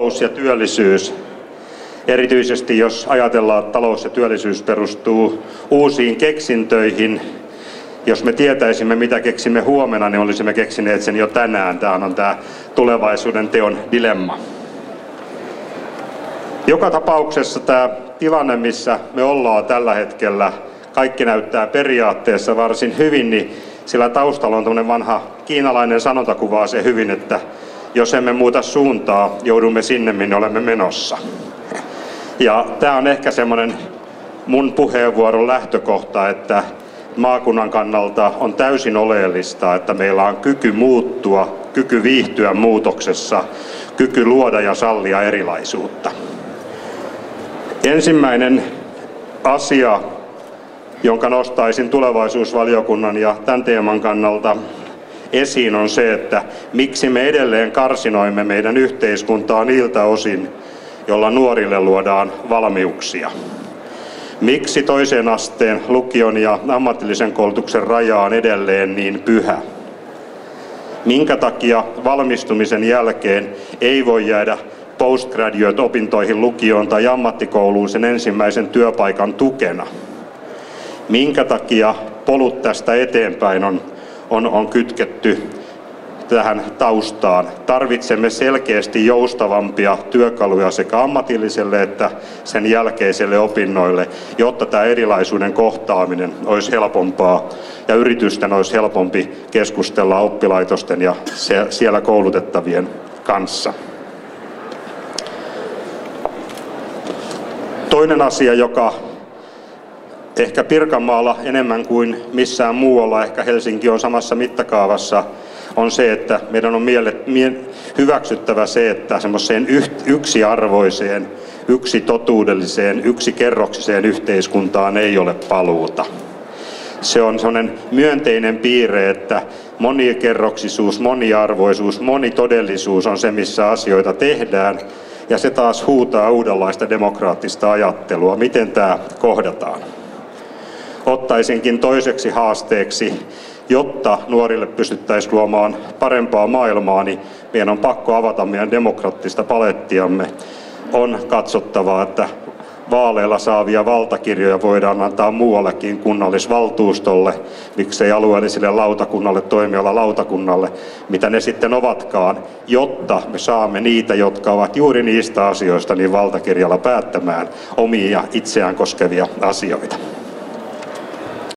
Talous ja työllisyys, erityisesti jos ajatellaan, että talous ja työllisyys perustuu uusiin keksintöihin, jos me tietäisimme, mitä keksimme huomenna, niin olisimme keksineet sen jo tänään. Tämä on tämä tulevaisuuden teon dilemma. Joka tapauksessa tämä tilanne, missä me ollaan tällä hetkellä, kaikki näyttää periaatteessa varsin hyvin, niin sillä taustalla on tämmöinen vanha kiinalainen sanonta kuvaa se hyvin, että jos emme muuta suuntaa, joudumme sinne, minne olemme menossa. Ja tämä on ehkä semmoinen mun puheenvuoron lähtökohta, että maakunnan kannalta on täysin oleellista, että meillä on kyky muuttua, kyky viihtyä muutoksessa, kyky luoda ja sallia erilaisuutta. Ensimmäinen asia, jonka nostaisin tulevaisuusvaliokunnan ja tämän teeman kannalta esiin on se, että miksi me edelleen karsinoimme meidän yhteiskuntaa niiltä osin, jolla nuorille luodaan valmiuksia. Miksi toisen asteen lukion ja ammatillisen koulutuksen raja on edelleen niin pyhä? Minkä takia valmistumisen jälkeen ei voi jäädä postgraduate-opintoihin lukioon tai ammattikouluun sen ensimmäisen työpaikan tukena? Minkä takia polut tästä eteenpäin on, on, on kytketty tähän taustaan. Tarvitsemme selkeästi joustavampia työkaluja sekä ammatilliselle että sen jälkeiselle opinnoille, jotta tämä erilaisuuden kohtaaminen olisi helpompaa ja yritysten olisi helpompi keskustella oppilaitosten ja siellä koulutettavien kanssa. Toinen asia, joka ehkä Pirkanmaalla enemmän kuin missään muualla, ehkä Helsinki on samassa mittakaavassa, on se, että meidän on miele, mie, hyväksyttävä se, että semmoiseen yksiarvoiseen, yksi totuudelliseen, yksi kerroksiseen yhteiskuntaan ei ole paluuta. Se on sellainen myönteinen piirre, että monikerroksisuus, moniarvoisuus, monitodellisuus on se, missä asioita tehdään. Ja se taas huutaa uudenlaista demokraattista ajattelua. Miten tämä kohdataan? Ottaisinkin toiseksi haasteeksi jotta nuorille pystyttäisiin luomaan parempaa maailmaa, niin meidän on pakko avata meidän demokraattista palettiamme. On katsottava, että vaaleilla saavia valtakirjoja voidaan antaa muuallekin kunnallisvaltuustolle, miksei alueelliselle lautakunnalle, toimiala lautakunnalle, mitä ne sitten ovatkaan, jotta me saamme niitä, jotka ovat juuri niistä asioista niin valtakirjalla päättämään omia itseään koskevia asioita.